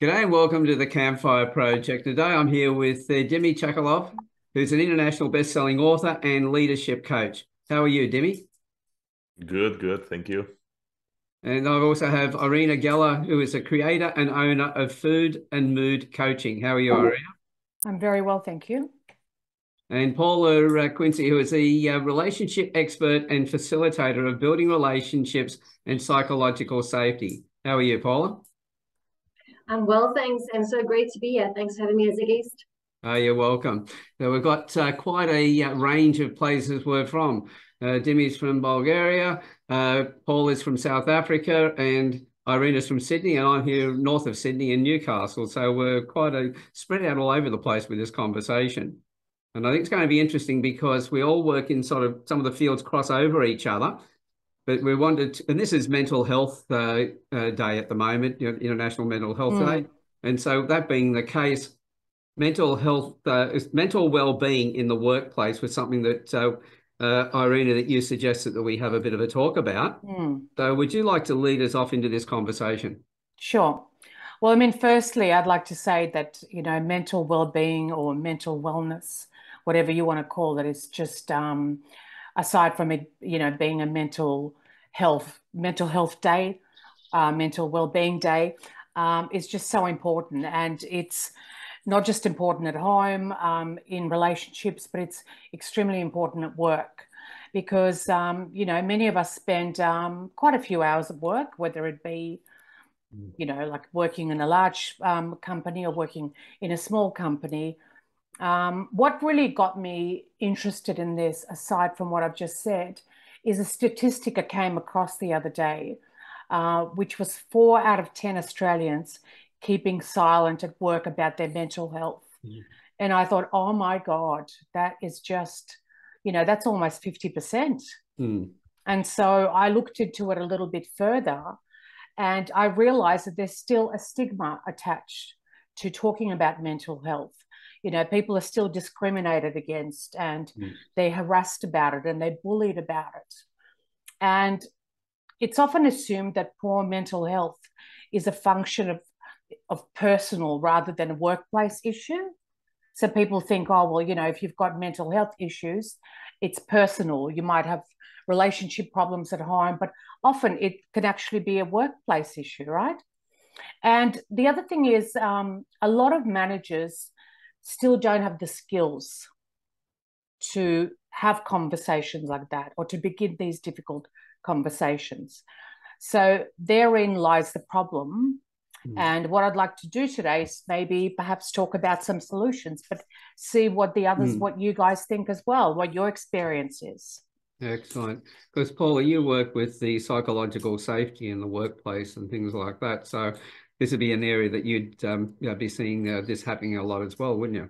G'day and welcome to the Campfire Project. Today I'm here with uh, Demi Cholakov, who's an international best-selling author and leadership coach. How are you, Demi? Good, good. Thank you. And I also have Irena Geller, who is a creator and owner of Food and Mood Coaching. How are you, Irena? I'm very well, thank you. And Paula uh, Quinsee, who is a uh, relationship expert and facilitator of building relationships and psychological safety. How are you, Paula? I'm well, thanks, and so great to be here. Thanks for having me as a guest. Oh, you're welcome. So we've got uh, quite a uh, range of places we're from. Uh, Demi's from Bulgaria, uh, Paul is from South Africa, and Irena's from Sydney, and I'm here north of Sydney in Newcastle. So we're quite a spread out all over the place with this conversation. And I think it's going to be interesting because we all work in sort of some of the fields cross over each other. But we wanted, to, and this is Mental Health uh, uh, Day at the moment, you know, International Mental Health mm. Day. And so that being the case, mental health, uh, mental well-being in the workplace was something that uh, uh, Irena, that you suggested that we have a bit of a talk about. Mm. So, would you like to lead us off into this conversation? Sure. Well, I mean, firstly, I'd like to say that you know, mental well-being or mental wellness, whatever you want to call it, is just um, aside from it, you know, being a mental health, mental health day, uh, mental well-being day, um, is just so important, and it's not just important at home um, in relationships, but it's extremely important at work because um, you know many of us spend um, quite a few hours at work, whether it be mm. you know like working in a large um, company or working in a small company. Um, what really got me interested in this, aside from what I've just said, is a statistic I came across the other day, uh, which was four out of 10 Australians keeping silent at work about their mental health. Mm. And I thought, oh my God, that is just, you know, that's almost 50%. Mm. And so I looked into it a little bit further and I realized that there's still a stigma attached to talking about mental health you know people are still discriminated against and mm. they're harassed about it and they're bullied about it. And it's often assumed that poor mental health is a function of of personal rather than a workplace issue. So people think oh well you know if you've got mental health issues it's personal. You might have relationship problems at home but often it can actually be a workplace issue right? And the other thing is um, a lot of managers still don't have the skills to have conversations like that or to begin these difficult conversations. So therein lies the problem. Mm. And what I'd like to do today is maybe perhaps talk about some solutions, but see what the others, mm. what you guys think as well, what your experience is. Excellent. Because Paula, you work with the psychological safety in the workplace and things like that. So this would be an area that you'd um, you know, be seeing uh, this happening a lot as well, wouldn't you?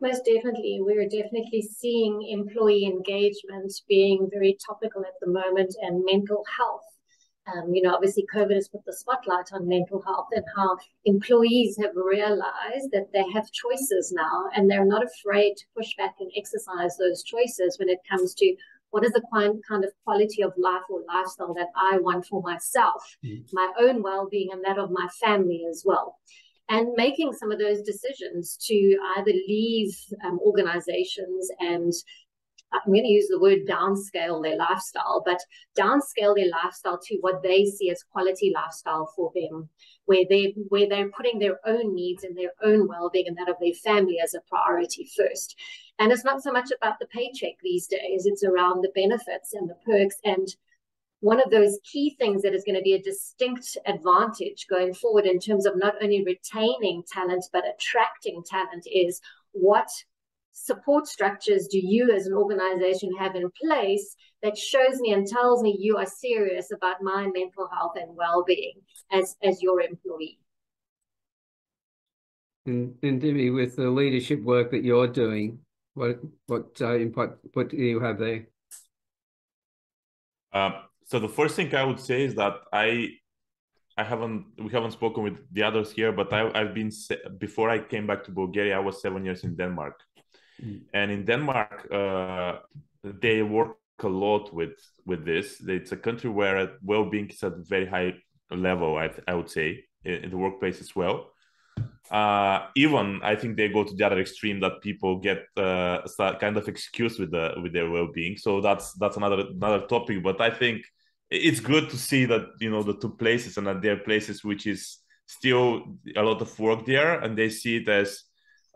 Most definitely. We're definitely seeing employee engagement being very topical at the moment and mental health. Um, you know, obviously, COVID has put the spotlight on mental health and how employees have realized that they have choices now and they're not afraid to push back and exercise those choices when it comes to what is the kind of quality of life or lifestyle that I want for myself, mm. my own well being, and that of my family as well. And making some of those decisions to either leave um, organizations and I'm going to use the word downscale their lifestyle, but downscale their lifestyle to what they see as quality lifestyle for them, where they where they're putting their own needs and their own well-being and that of their family as a priority first. And it's not so much about the paycheck these days; it's around the benefits and the perks. And one of those key things that is going to be a distinct advantage going forward in terms of not only retaining talent but attracting talent is what support structures do you as an organization have in place that shows me and tells me you are serious about my mental health and well-being as as your employee and, and Demi, with the leadership work that you're doing, what what uh, input what do you have there? Uh, so the first thing I would say is that I I haven't we haven't spoken with the others here, but I, I've been before I came back to Bulgaria. I was seven years in Denmark, Mm. And in Denmark, uh, they work a lot with with this. It's a country where well-being is at a very high level. I, I would say in the workplace as well. Uh, even I think they go to the other extreme that people get uh, kind of excuse with the with their well-being. So that's that's another another topic. But I think it's good to see that you know the two places and that there are places which is still a lot of work there, and they see it as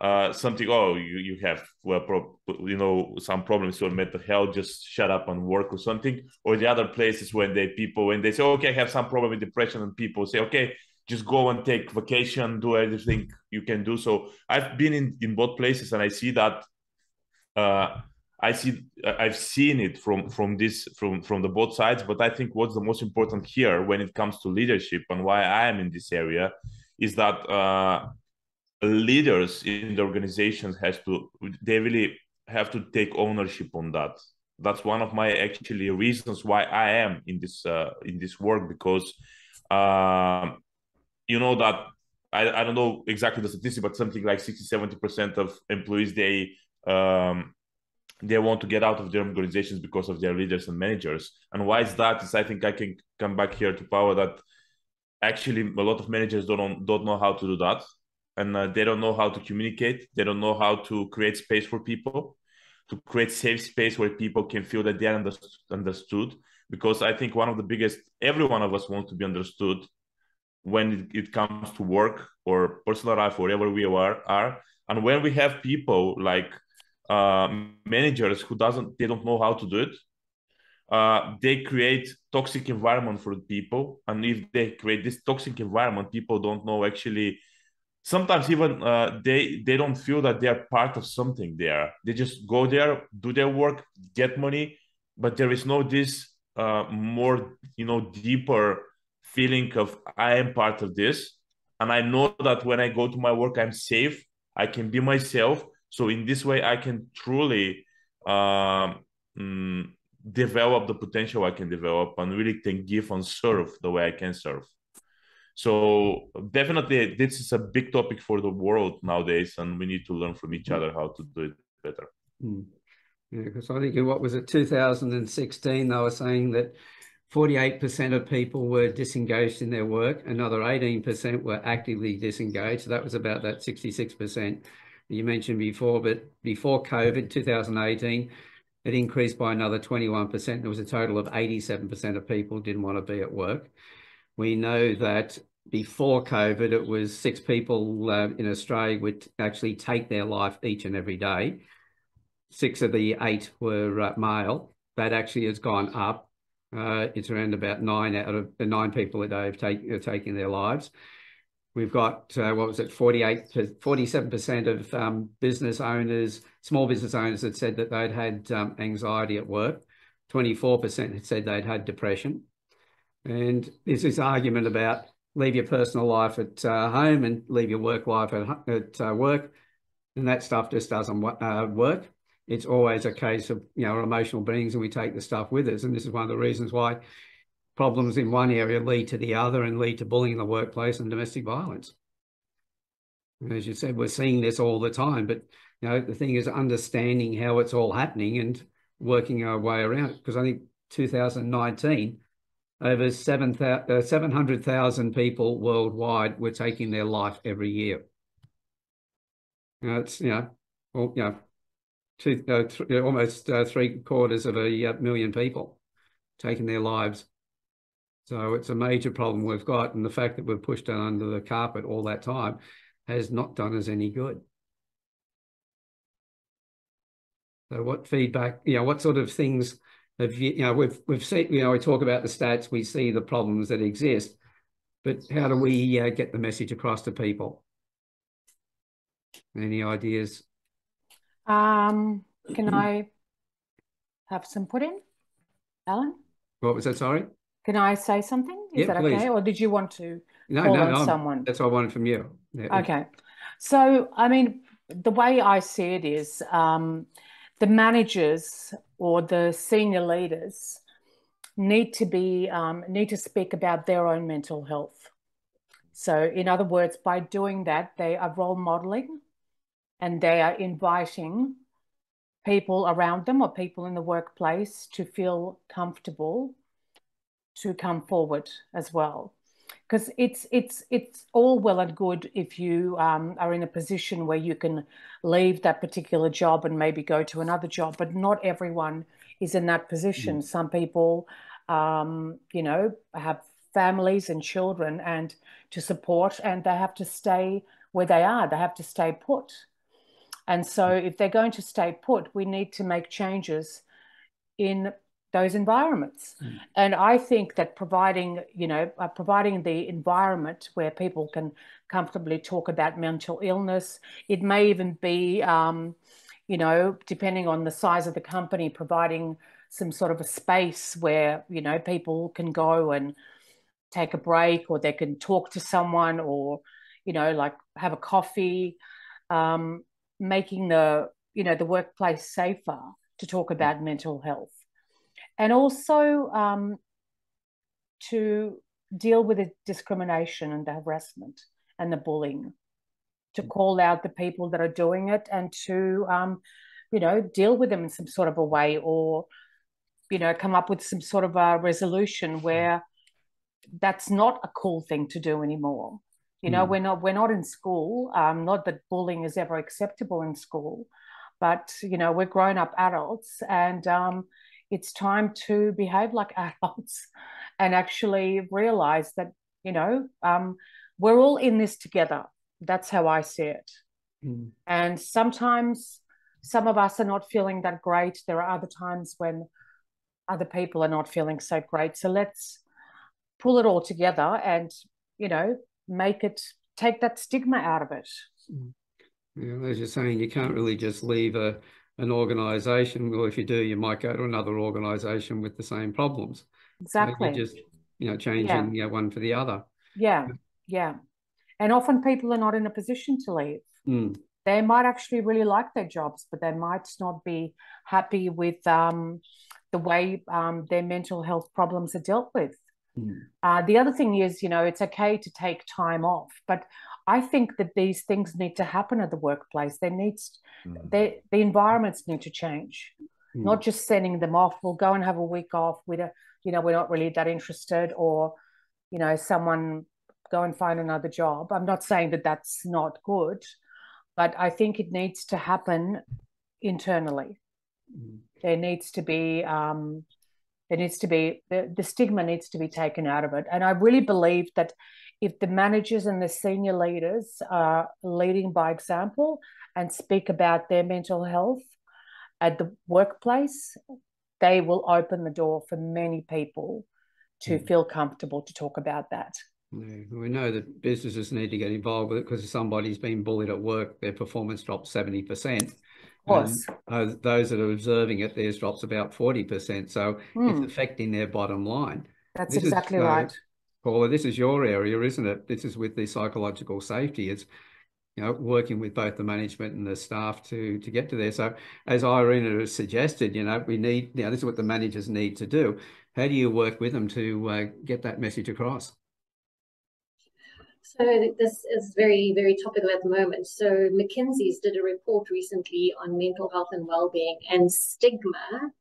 uh, something. Oh, you, you have well, pro, you know, some problems with mental health. Just shut up and work or something. Or the other places when they people when they say, okay, I have some problem with depression, and people say, okay, just go and take vacation, do everything you can do. So I've been in in both places, and I see that. Uh, I see I've seen it from from this from from the both sides, but I think what's the most important here when it comes to leadership and why I am in this area is that uh, leaders in the organizations has to they really have to take ownership on that. That's one of my actually reasons why I am in this uh, in this work because uh, you know that I, I don't know exactly the statistic, but something like 60 70 percent of employees they um, they want to get out of their organizations because of their leaders and managers. And why is that? Is I think I can come back here to power that actually a lot of managers don't don't know how to do that, and uh, they don't know how to communicate. They don't know how to create space for people, to create safe space where people can feel that they are understood. Because I think one of the biggest, every one of us wants to be understood when it comes to work or personal life, wherever we are, are. And when we have people like uh, managers who doesn't they don't know how to do it uh, they create toxic environment for people and if they create this toxic environment people don't know actually sometimes even uh, they they don't feel that they are part of something there they just go there do their work get money but there is no this uh, more you know deeper feeling of i am part of this and i know that when i go to my work i'm safe i can be myself so in this way, I can truly um, mm, develop the potential I can develop and really can give and serve the way I can serve. So definitely, this is a big topic for the world nowadays, and we need to learn from each other how to do it better. Mm. Yeah, because I think in what was it 2016, they were saying that 48% of people were disengaged in their work, another 18% were actively disengaged. So that was about that 66% you mentioned before, but before COVID, 2018, it increased by another 21%. There was a total of 87% of people didn't want to be at work. We know that before COVID, it was six people uh, in Australia would actually take their life each and every day. Six of the eight were uh, male. That actually has gone up. Uh, it's around about nine out of the nine people a day have take, taken their lives. We've got, uh, what was it, 48, 47% of um, business owners, small business owners had said that they'd had um, anxiety at work. 24% had said they'd had depression. And there's this argument about leave your personal life at uh, home and leave your work life at, at uh, work. And that stuff just doesn't uh, work. It's always a case of, you know, emotional beings and we take the stuff with us. And this is one of the reasons why problems in one area lead to the other and lead to bullying in the workplace and domestic violence. And as you said, we're seeing this all the time, but you know, the thing is understanding how it's all happening and working our way around it. Because I think 2019, over 7, uh, 700,000 people worldwide were taking their life every year. It's, you know, well, you know, two, uh, th almost uh, three quarters of a uh, million people taking their lives so it's a major problem we've got. And the fact that we've pushed it under the carpet all that time has not done us any good. So what feedback, you know, what sort of things have you, you know, we've, we've seen, you know, we talk about the stats, we see the problems that exist, but how do we uh, get the message across to people? Any ideas? Um, can I have some put in, Alan? What was that, sorry? Can I say something? Is yeah, that please. okay? Or did you want to no, call no, on no, someone? That's what I wanted from you. Yeah. Okay. So, I mean, the way I see it is um, the managers or the senior leaders need to be um, need to speak about their own mental health. So, in other words, by doing that, they are role modeling and they are inviting people around them or people in the workplace to feel comfortable to come forward as well. Because it's it's it's all well and good if you um, are in a position where you can leave that particular job and maybe go to another job, but not everyone is in that position. Mm. Some people, um, you know, have families and children and to support, and they have to stay where they are. They have to stay put. And so, mm. if they're going to stay put, we need to make changes in those environments. Mm. And I think that providing, you know, uh, providing the environment where people can comfortably talk about mental illness, it may even be, um, you know, depending on the size of the company, providing some sort of a space where, you know, people can go and take a break or they can talk to someone or, you know, like have a coffee, um, making the, you know, the workplace safer to talk mm. about mental health and also um, to deal with the discrimination and the harassment and the bullying, to mm. call out the people that are doing it and to, um, you know, deal with them in some sort of a way or, you know, come up with some sort of a resolution where that's not a cool thing to do anymore. You know, mm. we're not we're not in school. Um, not that bullying is ever acceptable in school, but you know, we're grown up adults, and um, it's time to behave like adults and actually realize that you know um, we're all in this together. That's how i see it. Mm. and sometimes some of us are not feeling that great. There are other times when other people are not feeling so great. So let's pull it all together and you know make it take that stigma out of it. Mm. yeah, as you're saying you can't really just leave a an organization, or if you do, you might go to another organization with the same problems. Exactly. just, you know, changing yeah. one for the other. Yeah, yeah. And often people are not in a position to leave. Mm. They might actually really like their jobs, but they might not be happy with um, the way um, their mental health problems are dealt with. Mm. Uh, the other thing is, you know, it's okay to take time off, but I think that these things need to happen at the workplace. There needs mm. they, the environments need to change, mm. not just sending them off. We'll go and have a week off. We don't, you know, we're not really that interested, or you know, someone go and find another job. I'm not saying that that's not good, but I think it needs to happen internally. Mm. There needs to be um, there needs to be the, the stigma needs to be taken out of it, and I really believe that if the managers and the senior leaders are leading by example and speak about their mental health at the workplace, they will open the door for many people to mm. feel comfortable to talk about that. Yeah, we know that businesses need to get involved with it because if somebody's been bullied at work, their performance drops 70%. Of course. Uh, those that are observing it, theirs drops about 40%. So mm. it's hmm. affecting their bottom line. That's this exactly is, uh, right. Paula, this is your area, isn't it? This is with the psychological safety. It's you know working with both the management and the staff to to get to there. So as Irena has suggested, you know we need you know this is what the managers need to do. How do you work with them to uh, get that message across? So this is very, very topical at the moment. So McKinsey's did a report recently on mental health and well-being and stigma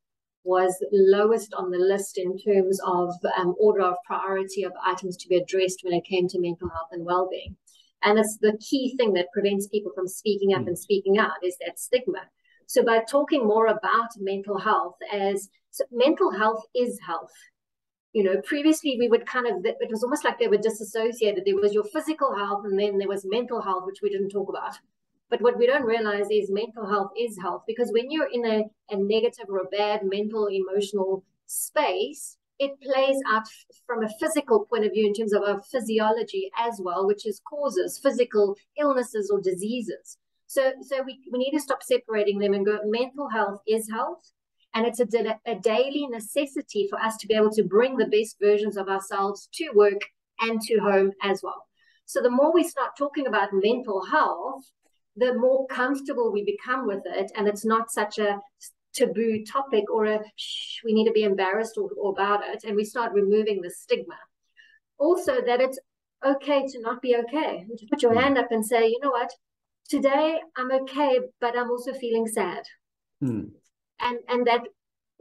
was lowest on the list in terms of um, order of priority of items to be addressed when it came to mental health and well-being. And it's the key thing that prevents people from speaking up mm. and speaking out is that stigma. So by talking more about mental health as so mental health is health. You know, previously we would kind of it was almost like they were disassociated. There was your physical health and then there was mental health, which we didn't talk about. But what we don't realize is mental health is health because when you're in a, a negative or a bad mental, emotional space, it plays out from a physical point of view in terms of our physiology as well, which is causes physical illnesses or diseases. So, so we, we need to stop separating them and go, mental health is health. And it's a, a daily necessity for us to be able to bring the best versions of ourselves to work and to home as well. So the more we start talking about mental health, the more comfortable we become with it. And it's not such a taboo topic or a shh, we need to be embarrassed or, or about it. And we start removing the stigma. Also, that it's okay to not be okay, to put your hand up and say, you know what, today I'm okay, but I'm also feeling sad. Hmm. And and that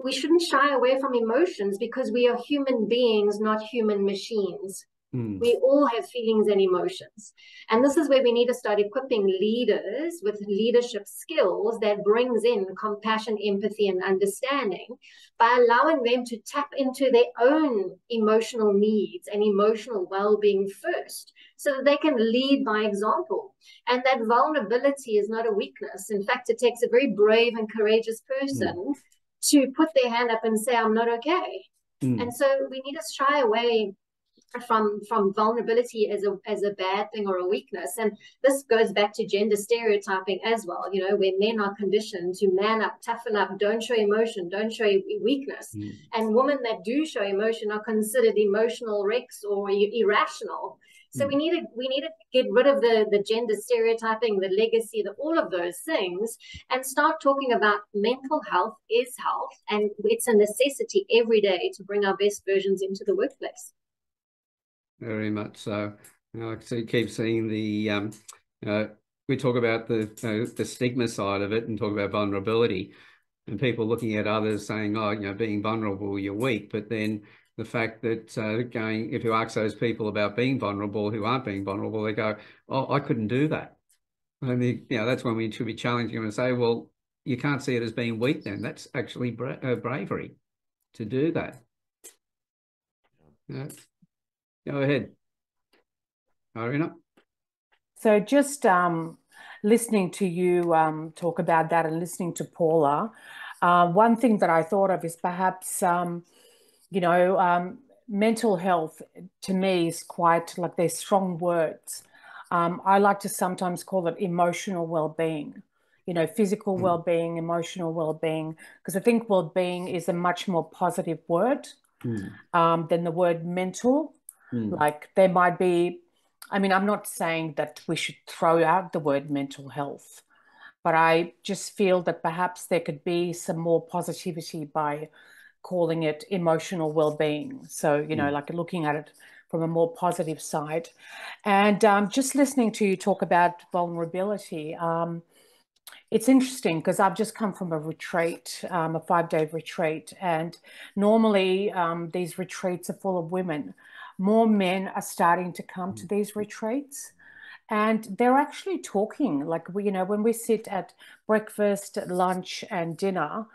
we shouldn't shy away from emotions because we are human beings, not human machines. Mm. We all have feelings and emotions. And this is where we need to start equipping leaders with leadership skills that brings in compassion, empathy, and understanding by allowing them to tap into their own emotional needs and emotional well-being first so that they can lead by example. And that vulnerability is not a weakness. In fact, it takes a very brave and courageous person mm. to put their hand up and say, I'm not okay. Mm. And so we need to shy away from from vulnerability as a as a bad thing or a weakness and this goes back to gender stereotyping as well you know where men are conditioned to man up toughen up don't show emotion don't show weakness mm. and women that do show emotion are considered emotional wrecks or irrational so mm. we need to we need to get rid of the the gender stereotyping the legacy the all of those things and start talking about mental health is health and it's a necessity every day to bring our best versions into the workplace very much so. You know, I keep seeing the um, uh, we talk about the uh, the stigma side of it and talk about vulnerability, and people looking at others saying, "Oh, you know, being vulnerable, you're weak," but then the fact that uh, going, if you ask those people about being vulnerable who aren't being vulnerable, they go, "Oh, I couldn't do that." And the, you know, that's when we should be challenging them and say, "Well, you can't see it as being weak. Then that's actually bra- uh, bravery to do that." Yeah. Go ahead. Irena. So just um, listening to you um, talk about that and listening to Paula, uh, one thing that I thought of is perhaps, um, you know, um, mental health to me is quite like they're strong words. Um, I like to sometimes call it emotional well-being you know, physical mm. well-being, emotional well-being, because I think well-being is a much more positive word mm. um, than the word mental. Mm. Like there might be, I mean, I'm not saying that we should throw out the word mental health, but I just feel that perhaps there could be some more positivity by calling it emotional well-being. So, you know, mm. like looking at it from a more positive side. And um, just listening to you talk about vulnerability, um, it's interesting because I've just come from a retreat, um, a five day retreat, and normally um, these retreats are full of women more men are starting to come to mm. these retreats and they're actually talking like we you know when we sit at breakfast lunch and dinner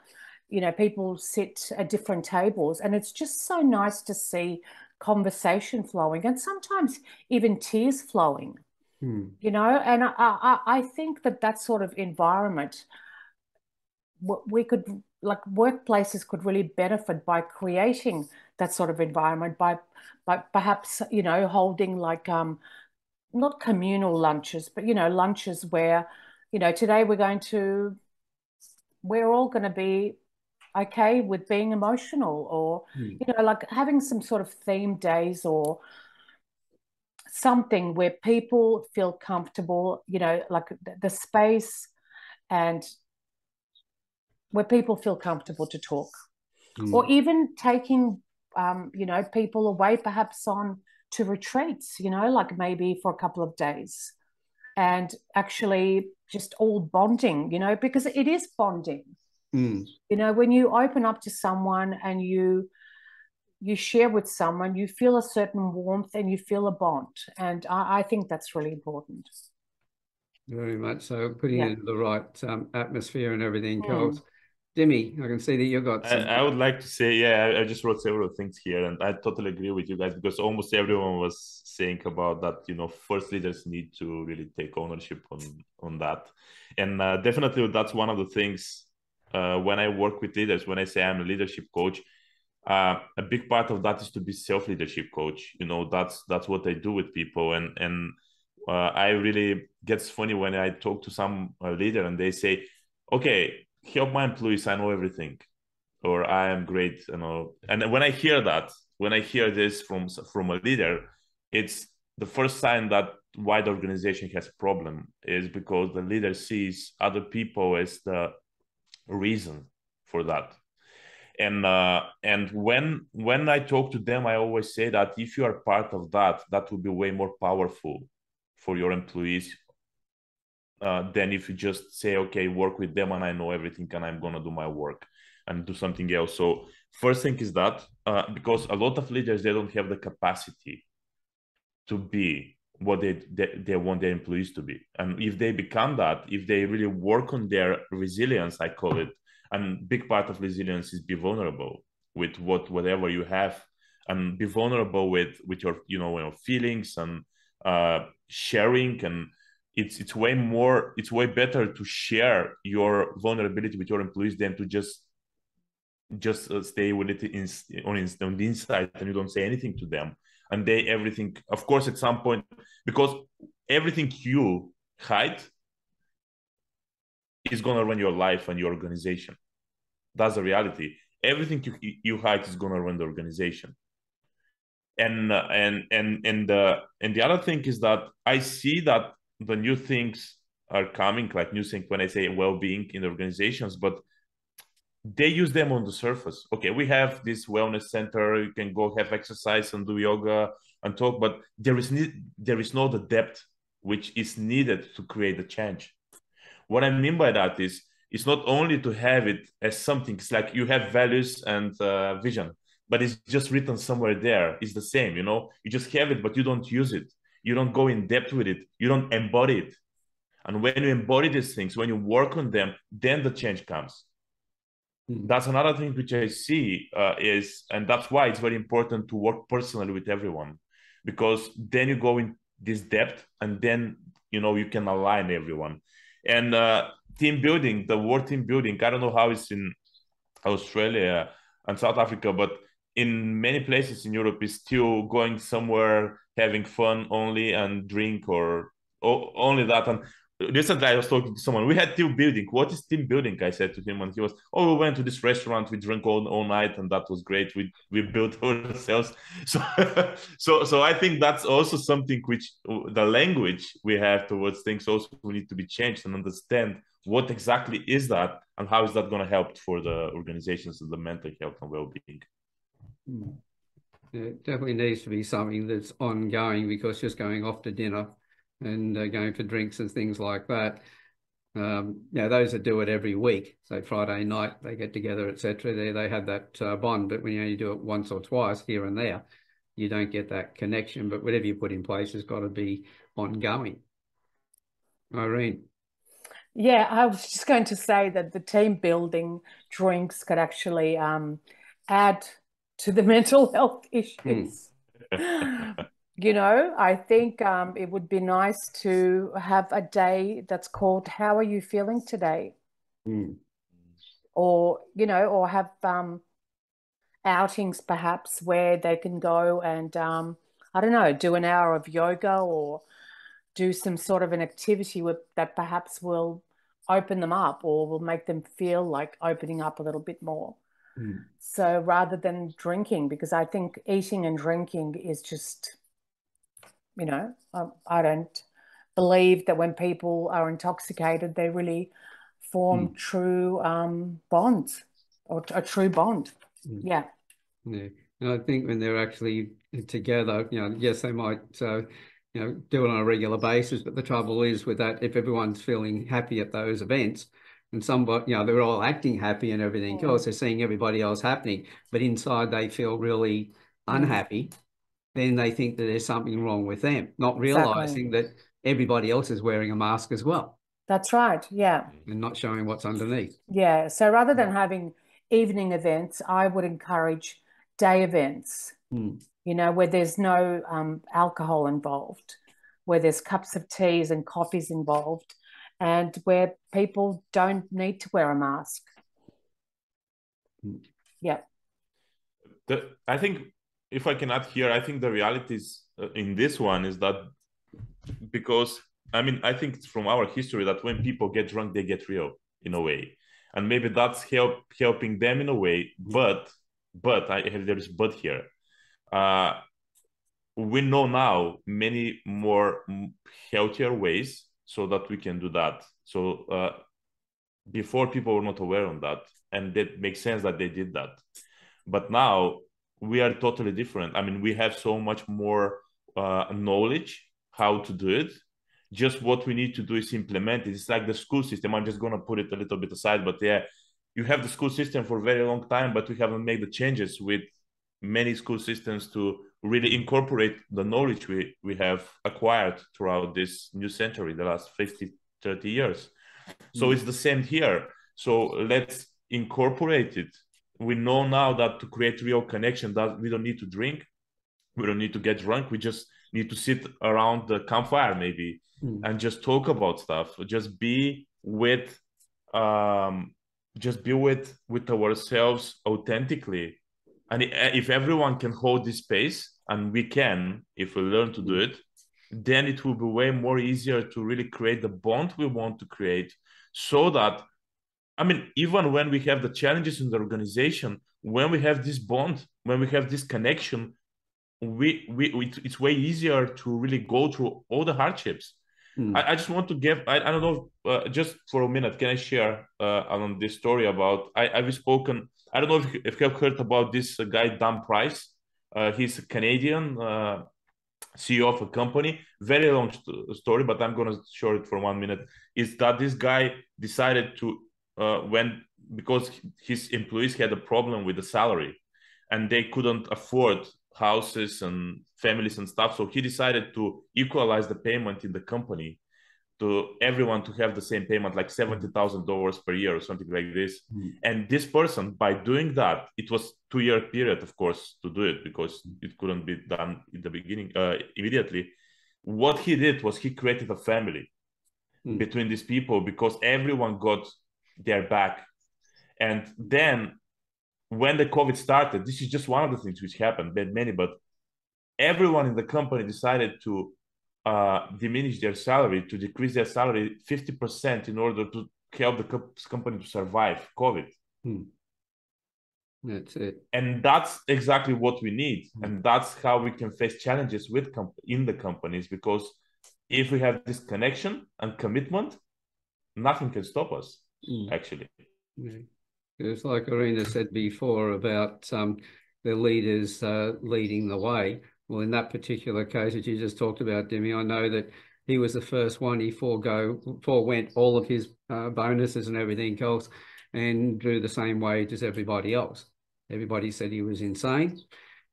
you know people sit at different tables and it's just so nice to see conversation flowing and sometimes even tears flowing hmm. you know and I, I, I think that that sort of environment we could like workplaces could really benefit by creating that sort of environment by by perhaps you know holding like um not communal lunches but you know lunches where you know today we're going to we're all going to be okay with being emotional or mm. you know like having some sort of theme days or something where people feel comfortable you know like the, space and where people feel comfortable to talk mm. or even taking um, you know people away perhaps on to retreats you know like maybe for a couple of days and actually just all bonding you know because it is bonding mm. you know when you open up to someone and you you share with someone you feel a certain warmth and you feel a bond and i, I think that's really important very much so putting yeah. it in the right um, atmosphere and everything mm. Jimmy, I can see that you've got. I, I, would like to say, yeah, I, I, just wrote several things here, and I totally agree with you guys because almost everyone was saying about that. You know, first leaders need to really take ownership on on that, and uh, definitely that's one of the things uh, when I work with leaders. When I say I'm a leadership coach, uh, a big part of that is to be self leadership coach. You know, that's that's what I do with people, and and uh, I really gets funny when I talk to some uh, leader and they say, okay help my employees i know everything. Or i am great you know. And when i hear that when i hear this from from a leader it's the first sign that why the organization has a problem is because the leader sees other people as the reason for that. And uh, and when when i talk to them i always say that if you are part of that that will be way more powerful for your employees uh, than if you just say, okay, work with them and I know everything and I'm gonna do my work and do something else. So first thing is that uh, because a lot of leaders they don't have the capacity to be what they, they, they want their employees to be and if they become that if they really work on their resilience i call it and big part of resilience is be vulnerable with what whatever you have and be vulnerable with with your you know your feelings and uh, sharing and it's it's way more it's way better to share your vulnerability with your employees than to just just uh, stay with it in, on, on the inside and you don't say anything to them. And they everything of course at some point because everything you hide is going to run your life and your organization. That's the reality. Everything you, you hide is going to run the organization. And uh, and and and the and the other thing is that i see that the new things are coming like new things when i say well-being in organizations but they use them on the surface. Okay we have this wellness center you can go have exercise and do yoga and talk but there is ne- there is no the depth which is needed to create the change. What i mean by that is it's not only to have it as something it's like you have values and uh, vision but it's just written somewhere there. It's the same you know? You just have it but you don't use it you don't go in depth with it. You don't embody it. And when you embody these things when you work on them then the change comes. Mm. that's another thing which i see uh, is and that's why it's very important to work personally with everyone. Because then you go in this depth and then you know you can align everyone. And uh, team building the word team building i don't know how it's in australia and south africa but in many places in Europe is still going somewhere having fun only and drink or, only that. And recently I was talking to someone. We had team building. What is team building? I said to him, and he was, "Oh, we went to this restaurant. We drank all, all night, and that was great. We we built ourselves." So, so so I think that's also something which the language we have towards things also need to be changed and understand what exactly is that and how is that going to help for the organizations and the mental health and well-being. Hmm. It definitely needs to be something that's ongoing because just going off to dinner and uh, going for drinks and things like that. Um, yeah, those that do it every week, so Friday night they get together, etc. They they have that uh, bond, but when you only do it once or twice here and there, you don't get that connection. But whatever you put in place has got to be ongoing. Irene. Yeah, I was just going to say that the team building drinks could actually um, add to the mental health issues. Mm. you know, I think um, it would be nice to have a day that's called "How are you feeling today?" Mm. Or you know, or have um, outings perhaps where they can go and um, I don't know, do an hour of yoga or do some sort of an activity with, that perhaps will open them up or will make them feel like opening up a little bit more. Mm. So rather than drinking, because I think eating and drinking is just, you know, I, I don't believe that when people are intoxicated, they really form mm. true um, bonds or a true bond. Mm. Yeah. Yeah. And I think when they're actually together, you know, yes, they might, uh, you know, do it on a regular basis. But the trouble is with that, if everyone's feeling happy at those events, and somebody, you know, they're all acting happy and everything mm. else. They're seeing everybody else happening, but inside they feel really mm. unhappy. Then they think that there's something wrong with them, not realizing exactly. that everybody else is wearing a mask as well. That's right. Yeah. And not showing what's underneath. Yeah. So rather than having evening events, I would encourage day events, mm. you know, where there's no um, alcohol involved, where there's cups of teas and coffees involved and where people don't need to wear a mask. Yeah. The, I think if I can add here, I think the reality is uh, in this one is that because I mean I think it's from our history that when people get drunk they get real in a way, and maybe that's help helping them in a way. But but I have there is but here. Uh, we know now many more healthier ways so that we can do that. So uh, before people were not aware on that, and that makes sense that they did that. But now we are totally different. I mean, we have so much more uh, knowledge how to do it. Just what we need to do is implement it. It's like the school system. I'm just gonna put it a little bit aside, but yeah, you have the school system for a very long time, but we haven't made the changes with many school systems to really incorporate the knowledge we, we have acquired throughout this new century, the last 50, 30 years. So mm. it's the same here. So let's incorporate it. We know now that to create real connection, that we don't need to drink, we don't need to get drunk. We just need to sit around the campfire maybe mm. and just talk about stuff. Just be with, um, just be with with ourselves authentically. And if everyone can hold this space, and we can, if we learn to do it, then it will be way more easier to really create the bond we want to create, so that I mean, even when we have the challenges in the organization, when we have this bond, when we have this connection, we, we, we it's way easier to really go through all the hardships. Mm. I, I, just want to give I, I don't know uh, just for a minute can I share uh, on this story about I I've spoken I don't know if, if you have heard about this guy Dan Price. Uh, he's a Canadian uh, CEO of a company. Very long st- story but I'm gonna share it for one minute. Is that this guy decided to uh, when because his employees had a problem with the salary and they couldn't afford houses and families and stuff. So he decided to equalize the payment in the company to everyone to have the same payment, like seventy thousand dollars per year or something like this. Mm. And this person, by doing that, it was two year period, of course, to do it because it couldn't be done in the beginning uh, immediately. What he did was he created a family mm. between these people because everyone got their back. And then when the COVID started, this is just one of the things which happened, but many, but everyone in the company decided to uh, diminish their salary, to decrease their salary 50% in order to help the company to survive COVID. Hmm. That's it. And that's exactly what we need. Hmm. And that's how we can face challenges with comp- in the companies because if we have this connection and commitment, nothing can stop us, hmm. actually. Yeah. It's like Irena said before about um, the leaders uh, leading the way. Well, in that particular case that you just talked about, Demi, I know that he was the first one. He forego forewent all of his uh, bonuses and everything else, and drew the same wage as everybody else. Everybody said he was insane,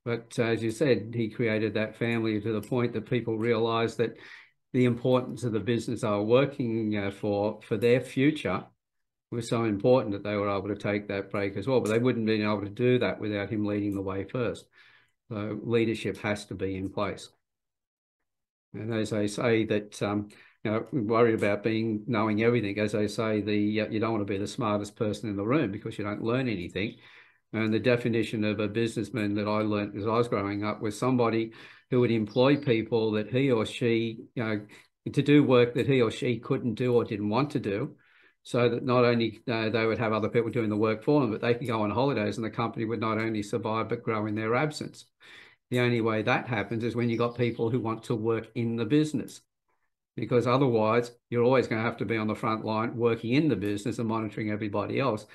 but uh, as you said, he created that family to the point that people realised that the importance of the business they were working uh, for for their future was so important that they were able to take that break as well. But they wouldn't have been able to do that without him leading the way first. So leadership has to be in place. And as they say that, um, you know, worried about being knowing everything. As they say, the uh, you don't want to be the smartest person in the room because you don't learn anything. And the definition of a businessman that I learned as I was growing up was somebody who would employ people that he or she, you know, to do work that he or she couldn't do or didn't want to do, so that not only they would have other people doing the work for them, but they could go on holidays and the company would not only survive but grow in their absence. The only way that happens is when you've got people who want to work in the business, because otherwise you're always going to have to be on the front line working in the business and monitoring everybody else,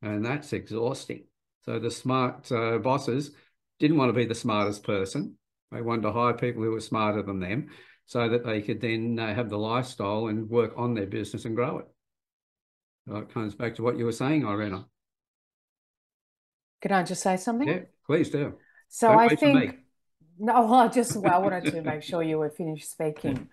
and that's exhausting. So the smart uh, bosses didn't want to be the smartest person; they wanted to hire people who were smarter than them, so that they could then uh, have the lifestyle and work on their business and grow it. So it comes back to what you were saying, Irena. Can I just say something? Yeah, please do. So Don't I think no, I just well, I wanted to make sure you were finished speaking.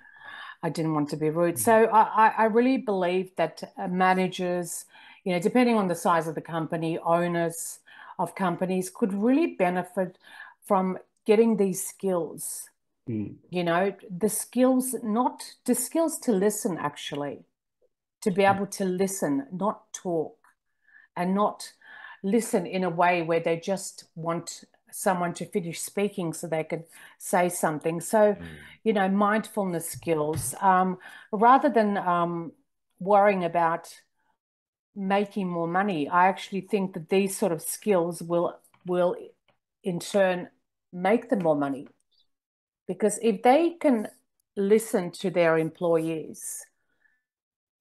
I didn't want to be rude. So I, I really believe that uh, managers, you know, depending on the size of the company, owners of companies could really benefit from getting these skills. Mm. You know, the skills, not the skills to listen, actually to be able to listen, not talk, and not listen in a way where they just want someone to finish speaking so they can say something. So, mm. you know, mindfulness skills, um, rather than um, worrying about making more money, I actually think that these sort of skills will will in turn make them more money. Because if they can listen to their employees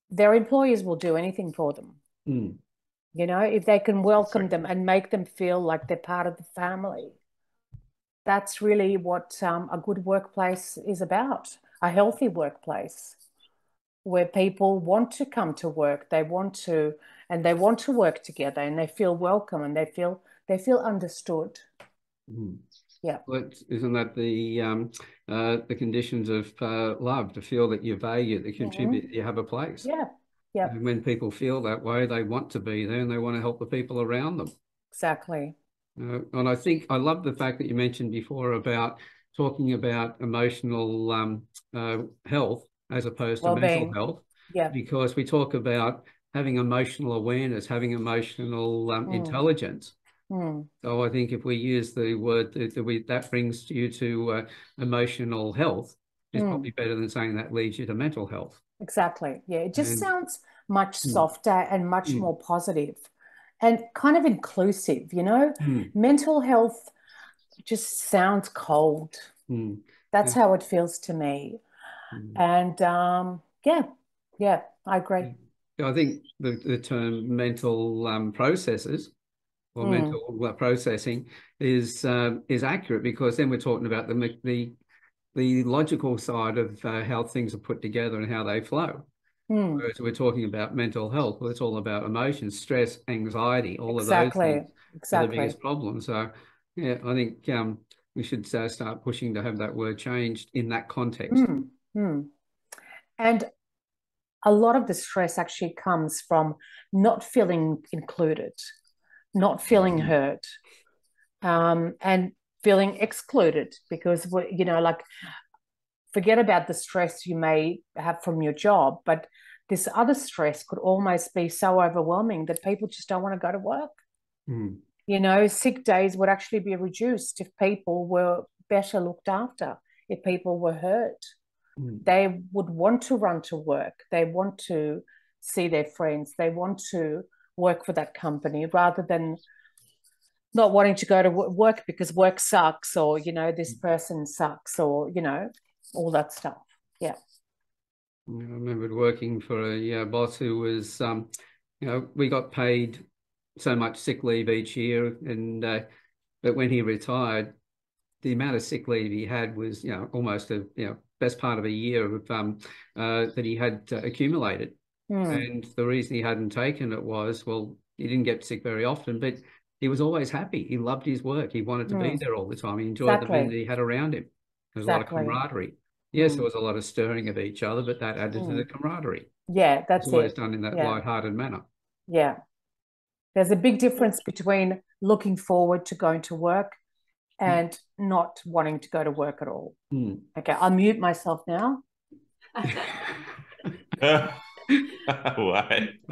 their employers will do anything for them. Mm. You know, if they can welcome them and make them feel like they're part of the family. That's really what um, a good workplace is about a healthy workplace where people want to come to work, they want to, and they want to work together and they feel welcome and they feel they feel understood. Mm. Yeah. But isn't that the um, uh, the conditions of uh, love to feel that you value, that contribute, mm -hmm. you have a place? Yeah. Yeah. And when people feel that way, they want to be there and they want to help the people around them. Exactly. Uh, and I think I love the fact that you mentioned before about talking about emotional um, uh, health as opposed to mental health. Yeah. Because we talk about having emotional awareness, having emotional um, mm. intelligence. Mm. So I think if we use the word that, that, we, that brings you to uh, emotional health, is mm. probably better than saying that leads you to mental health. Exactly. Yeah. It just and, sounds much hmm. softer and much mm. more positive and kind of inclusive, you know? Mm. Mental health just sounds cold. Mm. That's yeah. how it feels to me. Hmm. And um, yeah, yeah, I agree. I think the, the term mental um, processes or mm. mental processing is uh, is accurate because then we're talking about the the the logical side of uh, how things are put together and how they flow. Mm. Whereas we're talking about mental health, well, it's all about emotions, stress, anxiety, all exactly. of those things exactly. are the biggest problem. So, yeah, I think um, we should uh, start pushing to have that word changed in that context. Mm. Mm. And a lot of the stress actually comes from not feeling included, not feeling mm-hmm. um, and feeling excluded because you know, like, forget about the stress you may have from your job, but this other stress could almost be so overwhelming that people just don't want to go to work. Mm. You know, sick days would actually be reduced if people were better looked after, if people were hurt Mm. They would want to run to work. They want to see their friends. They want to work for that company rather than not wanting to go to work because work sucks or, you know, this mm. person sucks or, you know, all that stuff. Yeah. I remember working for a boss who was, um, you know, we got paid so much sick leave each year, and uh, but when he retired, the amount of sick leave he had was, you know, almost a you know best part of a year of um, uh, that he had uh, accumulated. Mm. And the reason he hadn't taken it was, well, he didn't get sick very often, but he was always happy. He loved his work. He wanted to mm. be hmm. there all the time. He enjoyed exactly. the men that he had around him. There was exactly. a lot of camaraderie. Yes, mm. there was a lot of stirring of each other, but that added to the hmm. camaraderie. Yeah, that's it's always it. done in that yeah. light-hearted manner. Yeah. There's a big difference between looking forward to going to work and mm. not wanting to go to work at all. Mm. Okay, I'll mute myself now. Why?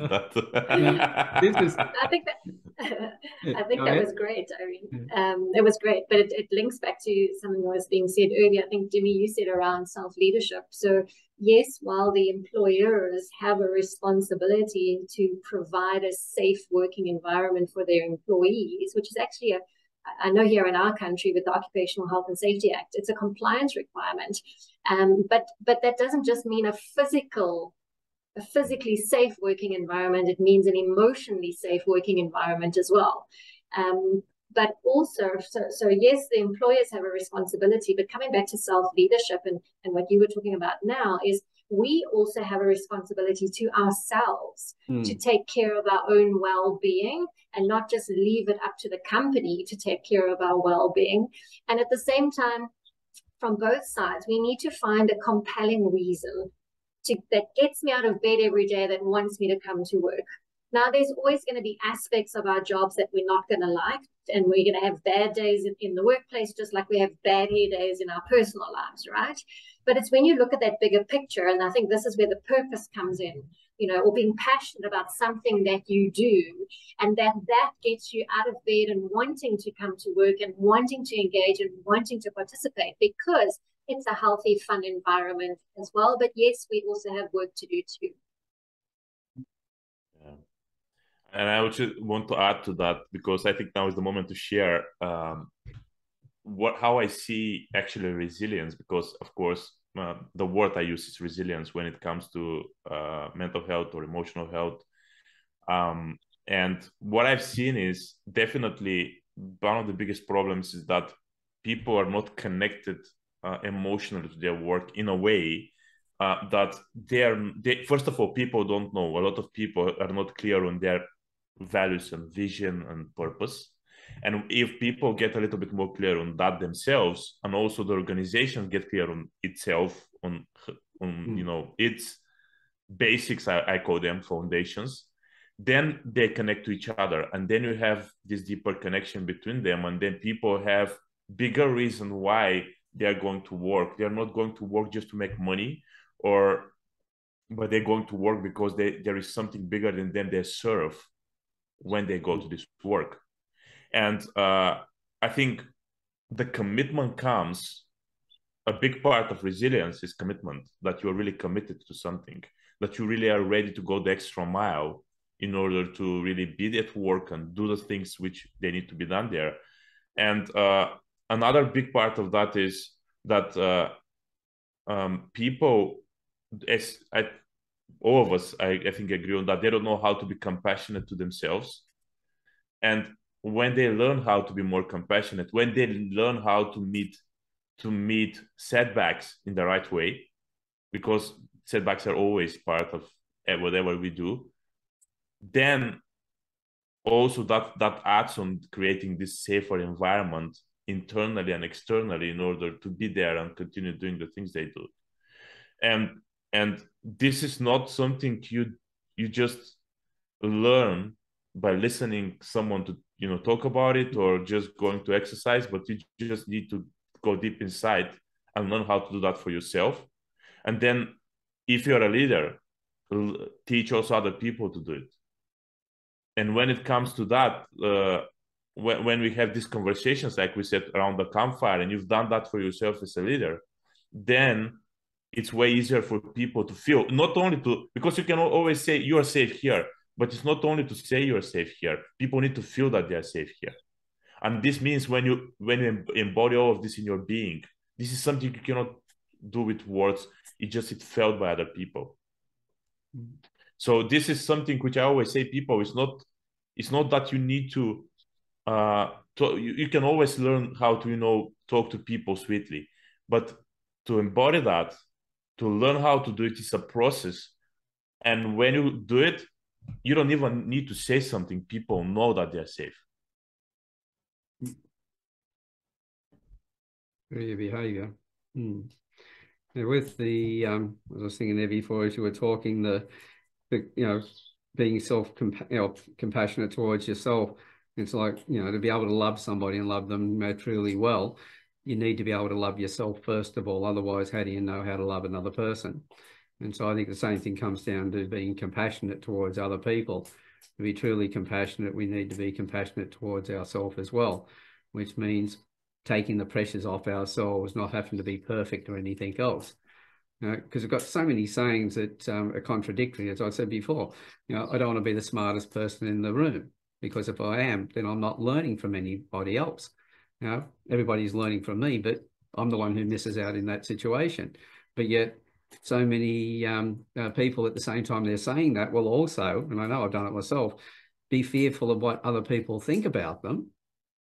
this is... I think that I think that was great, Irena. Um, it was great, but it, it links back to something that was being said earlier. I think Jimmy, you said around self leadership. So yes, while the employers have a responsibility to provide a safe working environment for their employees, which is actually a I know here in our country with the Occupational Health and Safety Act, it's a compliance requirement. Um, but but that doesn't just mean a physical a physically safe working environment, it means an emotionally safe working environment as well. Um, but also, so, so yes, the employers have a responsibility, but coming back to self leadership and, and what you were talking about now is we also have a responsibility to ourselves mm. to take care of our own well being and not just leave it up to the company to take care of our well being. And at the same time, from both sides, we need to find a compelling reason to, that gets me out of bed every day, that wants me to come to work. Now, there's always going to be aspects of our jobs that we're not going to like, and we're going to have bad days in, in the workplace, just like we have bad hair days in our personal lives, right? But it's when you look at that bigger picture, and I think this is where the purpose comes in, you know, or being passionate about something that you do, and that that gets you out of bed and wanting to come to work and wanting to engage and wanting to participate because it's a healthy, fun environment as well. But yes, we also have work to do too. Yeah. And I would want to add to that because I think now is the moment to share um, what how I see actually resilience. Because of course, uh, the word I use is resilience when it comes to uh, mental health or emotional health. Um, and what I've seen is definitely one of the biggest problems is that people are not connected uh, emotionally to their work in a way uh, that they're they, first of all people don't know. A lot of people are not clear on their values and vision and purpose. And if people get a little bit more clear on that themselves and also the organization get clear on itself on on mm. you know its basics I, I call them foundations then they connect to each other. And then you have this deeper connection between them. And then people have bigger reason why they are going to work. They're not going to work just to make money or but they're going to work because they, there is something bigger than them they serve when they go to this work. And uh, i think the commitment comes a big part of resilience is commitment that you're really committed to something that you really are ready to go the extra mile in order to really be at work and do the things which they need to be done there. And uh, another big part of that is that uh, um, people as I, all of us I, I think agree on that. They don't know how to be compassionate to themselves. And when they learn how to be more compassionate when they learn how to meet to meet setbacks in the right way because setbacks are always part of eh, whatever we do then also that that adds on creating this safer environment internally and externally in order to be there and continue doing the things they do. And and this is not something you you just learn by listening someone to you know talk about it or just going to exercise but you just need to go deep inside and learn how to do that for yourself. And then if you're a leader teach also other people to do it. And when it comes to that uh, when, when we have these conversations like we said around the campfire and you've done that for yourself as a leader then it's way easier for people to feel not only to because you can always say you are safe here but it's not only to say you're safe here. People need to feel that they are safe here. And this means when you when you embody all of this in your being this is something you cannot do with words. It just it felt by other people. Mm-hmm. so this is something which i always say people it's not it's not that you need to uh to, you, you can always learn how to you know talk to people sweetly. But to embody that to learn how to do it is a process. And when you do it you don't even need to say something. People know that they're safe. Your behavior. Hmm. with the um i was thinking there before as you were talking the the you know being self you know, compassionate towards yourself it's like you know to be able to love somebody and love them truly well you need to be able to love yourself first of all. Otherwise, how do you know how to love another person? And so I think the same thing comes down to being compassionate towards other people. To be truly compassionate, we need to be compassionate towards ourselves as well, which means taking the pressures off ourselves, not having to be perfect or anything else. Because you know, we've got so many sayings that um, are contradictory, as I said before. You know, I don't want to be the smartest person in the room because if I am, then I'm not learning from anybody else. Know, everybody's learning from me, but I'm the one who misses out in that situation. But yet, so many um, uh, people at the same time they're saying that will also, and I know I've done it myself, be fearful of what other people think about them,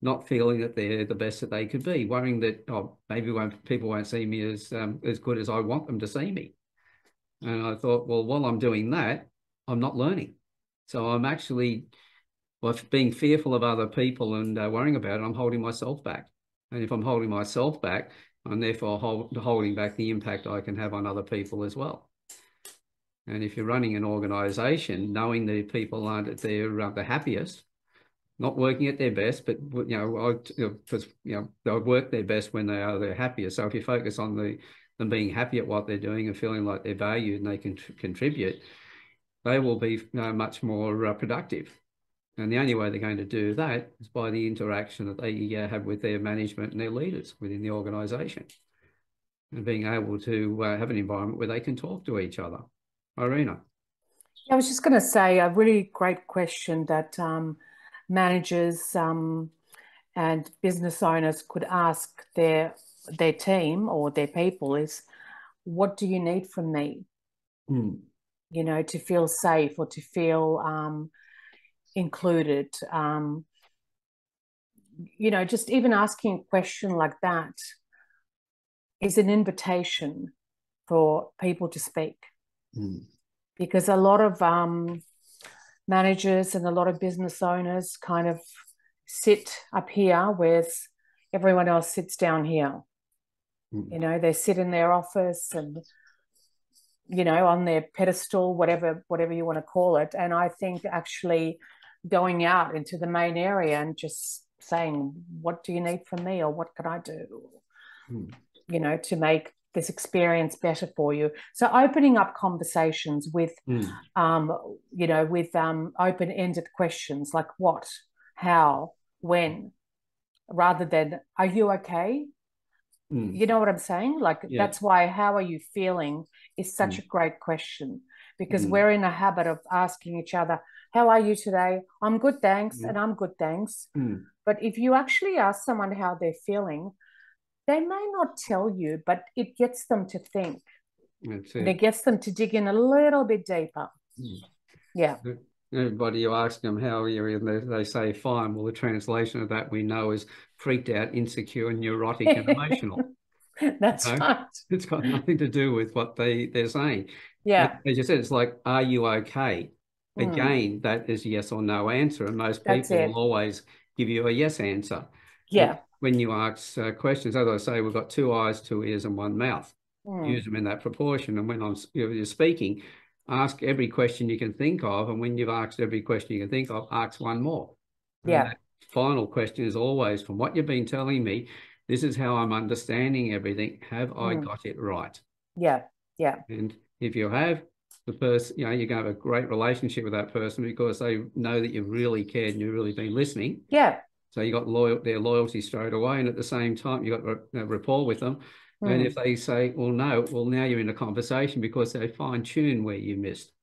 not feeling that they're the best that they could be, worrying that oh maybe won't, people won't see me as um, as good as I want them to see me. And I thought, well, while I'm doing that, I'm not learning. So I'm actually by being fearful of other people and uh, worrying about it, I'm holding myself back. And if I'm holding myself back, I'm therefore hold, holding back the impact I can have on other people as well. And if you're running an organization, knowing the people aren't at their uh, the happiest, not working at their best, but you know, because you know they'll work their best when they are their happiest. So if you focus on the them being happy at what they're doing and feeling like they're valued and they can contribute, they will be uh, much more uh, productive. And the only way they're going to do that is by the interaction that they uh, have with their management and their leaders within the organisation, and being able to uh, have an environment where they can talk to each other. Irena. I was just going to say a really great question that um, managers um, and business owners could ask their their team or their people is, "What do you need from me?" Mm. You know, to feel safe or to feel um, included. Um, you know, just even asking a question like that is an invitation for people to speak. Mm. Because a lot of um, managers and a lot of business owners kind of sit up here, whereas everyone else sits down here. Mm. You know, they sit in their office and you know on their pedestal, whatever whatever you want to call it. And I think actually going out into the main area and just saying, "What do you need from me?" or "What can I do?" Mm. You know, to make this experience better for you. So opening up conversations with, Mm. um, you know, with um, open-ended questions like what, how, when, rather than "Are you okay?" Mm. You know what I'm saying? Like Yeah. that's why "How are you feeling?" is such Mm. a great question because Mm. we're in a habit of asking each other, "How are you today?" "I'm good, thanks," Mm. and "I'm good, thanks." Mm. But if you actually ask someone how they're feeling, they may not tell you, but it gets them to think. That's it. it gets them to dig in a little bit deeper. Mm. Yeah. Everybody, you ask them how you're you, and they, they say fine. Well, the translation of that we know is freaked out, insecure, neurotic, and emotional. That's No. right. It's got nothing to do with what they they're saying. Yeah. As you said, it's like, are you okay? Mm. Again, that is yes or no answer, and most That's people it. will always give you a yes answer. Yeah. When you ask uh, questions, as I say, we've got two eyes, two ears, and one mouth. Mm. use them in that proportion. And when I'm you know, you're speaking, ask every question you can think of. And when you've asked every question you can think of, ask one more. Yeah. that final question is always from what you've been telling me, this is how I'm understanding everything. Have I Mm. got it right? Yeah. Yeah. And if you have, the person, you know, you're going to have a great relationship with that person because they know that you've really cared and you've really been listening. Yeah. So you got loyal, their loyalty straight away, and at the same time, you got a rapport with them. And Mm. if they say, "Well, no," well, now you're in a conversation because they fine tune where you missed,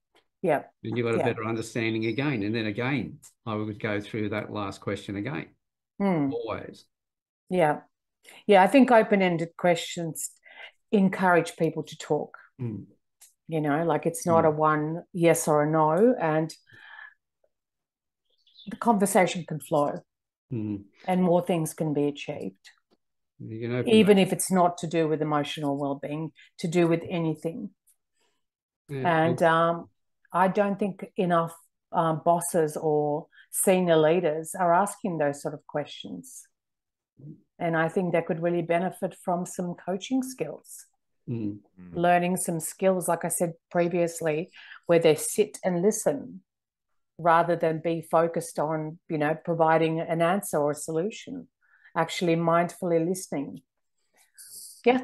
Yeah. and you got a Yeah. better understanding again. And then again, I would go through that last question again, Mm. always. Yeah. Yeah. I think open-ended questions encourage people to talk. Mm. You know, like it's not a one yes or a no, and the conversation can flow Mm. and more things can be achieved, open even if it's not to do with emotional well-being, to do with anything. yeah, And um, I don't think enough um, bosses or senior leaders are asking those sort of questions. And I think they could really benefit from some coaching skills, mm. Mm. learning some skills, like I said previously, where they sit and listen rather than be focused on, you know, providing an answer or a solution, actually mindfully listening. Yeah.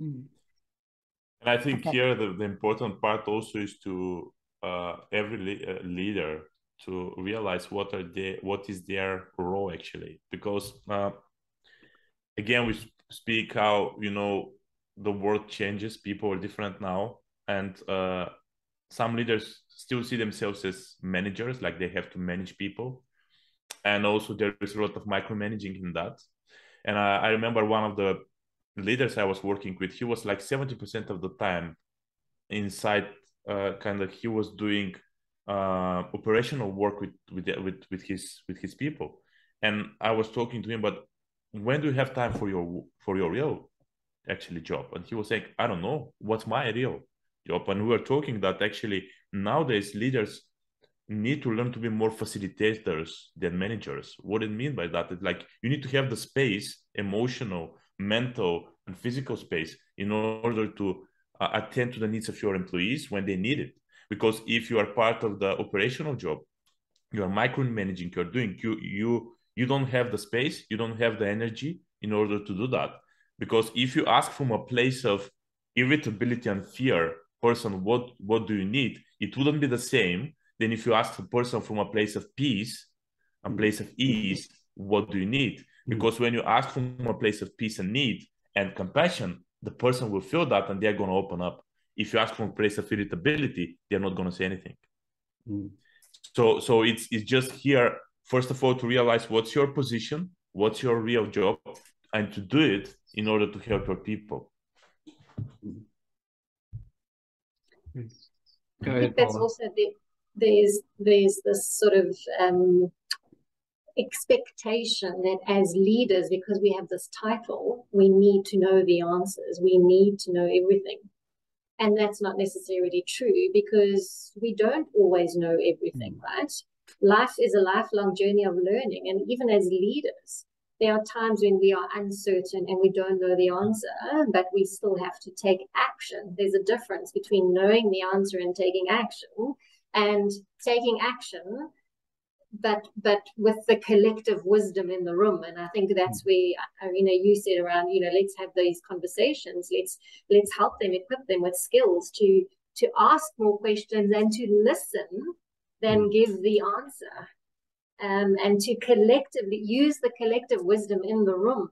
Mm. And I think Okay. here the, the important part also is to uh, every le- uh, leader to realize what are they, what is their role actually, because uh, again we speak how you know the world changes, people are different now, and uh, some leaders still see themselves as managers, like they have to manage people, and also there is a lot of micromanaging in that. And I, I remember one of the leaders I was working with, he was like 70% of the time inside uh, kind of he was doing uh, operational work with with with with his with his people. And I was talking to him, but when do you have time for your for your real actually job? And he was saying, I don't know, what's my real job? And we were talking that actually nowadays leaders need to learn to be more facilitators than managers. What it mean by that is like you need to have the space, emotional, mental, and physical space in order to uh, attend to the needs of your employees when they need it. Because if you are part of the operational job, you are micromanaging, you're doing you you you don't have the space, you don't have the energy in order to do that. Because if you ask from a place of irritability and fear, person, what what do you need? It wouldn't be the same than if you ask a person from a place of peace, a place of ease, what do you need? Because when you ask from a place of peace and need and compassion, the person will feel that and they're going to open up. If you ask from a place of irritability, they're not going to say anything. Mm. So, so it's it's just here first of all to realize what's your position, what's your real job, and to do it in order to help your people. Go I think that's Paula. also the, there's there's this sort of um, expectation that as leaders, because we have this title, we need to know the answers. We need to know everything, and that's not necessarily true because we don't always know everything, right? Life is a lifelong journey of learning. And even as leaders, there are times when we are uncertain and we don't know the answer, but we still have to take action. There's a difference between knowing the answer and taking action, and taking action, but but with the collective wisdom in the room. And I think that's where uh, Irena, you said around, you know, let's have these conversations. Let's let's help them, equip them with skills to to ask more questions and to listen than mm. give the answer um, and to collectively use the collective wisdom in the room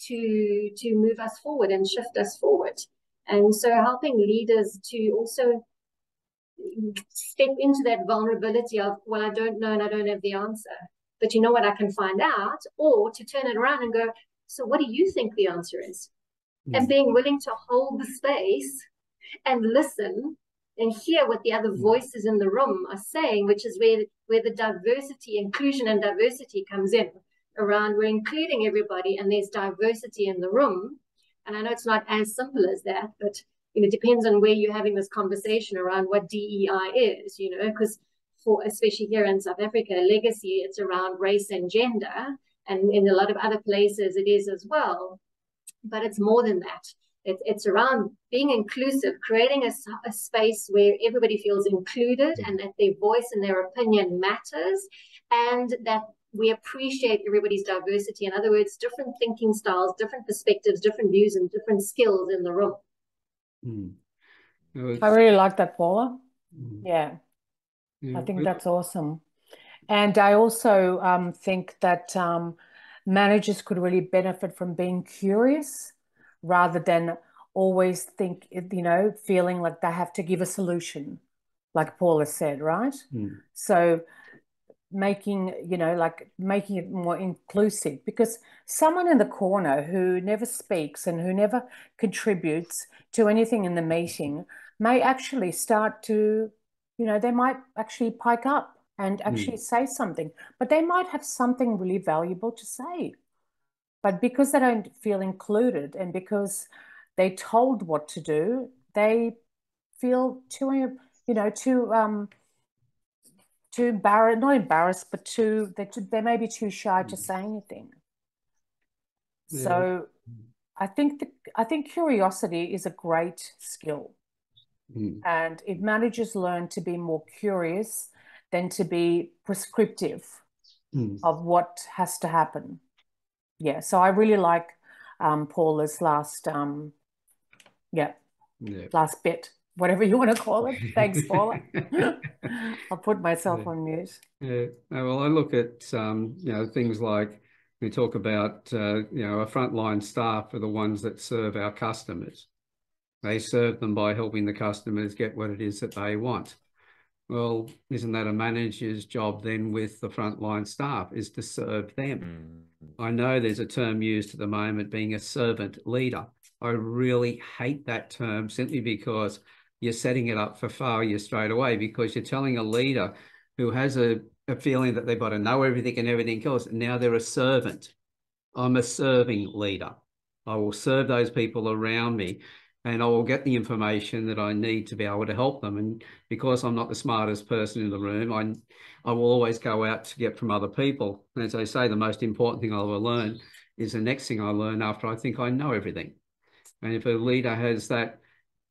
to to move us forward and shift us forward and so helping leaders to also step into that vulnerability of well i don't know and i don't have the answer but you know what i can find out or to turn it around and go so what do you think the answer is mm. and being willing to hold the space and listen and hear what the other mm. voices in the room are saying, which is where where the diversity, inclusion, and diversity comes in. Around we're including everybody, and there's diversity in the room. And I know it's not as simple as that, but you know, it depends on where you're having this conversation around what DEI is. You know, because for especially here in South Africa, legacy it's around race and gender, and in a lot of other places it is as well. But it's more than that it's, it's around being inclusive, creating a, a space where everybody feels included and that their voice and their opinion matters, and that we appreciate everybody's diversity. In other words, different thinking styles, different perspectives, different views, and different skills in the room. Mm. I really like that, Paula. Mm. Yeah. yeah. I think that's awesome. And I also um, think that um, managers could really benefit from being curious rather than always think, you know, feeling like they have to give a solution, like Paula said, right? Mm. So making, you know, like making it more inclusive because someone in the corner who never speaks and who never contributes to anything in the meeting may actually start to, you know, they might actually pike up and hmm. actually mm. say something, but they might have something really valuable to say. But because they don't feel included and because they told what to do, they feel too, you know, too, um, too embarrassed, not embarrassed, but too, they they may be too shy to say anything. Yeah. So I think the, I think curiosity is a great skill. Mm. And if managers learn to be more curious than to be prescriptive mm. of what has to happen, yeah, so I really like um, Paula's last, um, yeah, yeah, last bit, whatever you want to call it. Thanks, Paula. I'll put myself yeah. on mute. Yeah, well, I look at um, you know things like we talk about uh, you know our frontline staff are the ones that serve our customers. They serve them by helping the customers get what it is that they want. Well, isn't that a manager's job then with the frontline staff is to serve them? Mm. I know there's a term used at the moment being a servant leader. I really hate that term simply because you're setting it up for failure straight away because you're telling a leader who has a, a feeling that they've got to know everything and everything else. Now they're a servant. I'm a serving leader. I will serve those people around me and I will get the information that I need to be able to help them. And because I'm not the smartest person in the room, I, I will always go out to get from other people. And as I say, the most important thing I'll ever learn is the next thing I learn after I think I know everything. And if a leader has that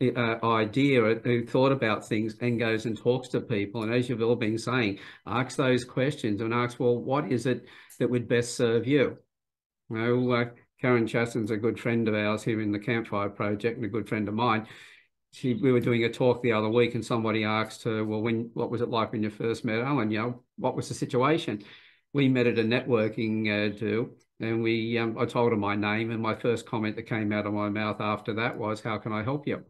uh, idea, who thought about things and goes and talks to people, and as you've all been saying, ask those questions and ask, well, what is it that would best serve you? You know, like Karen Chaston's a good friend of ours here in the Campfire Project and a good friend of mine. She, we were doing a talk the other week and somebody asked her, well, when, what was it like when you first met Alan? You know, what was the situation? We met at a networking uh, do and we, um, I told her my name and my first comment that came out of my mouth after that was, how can I help you?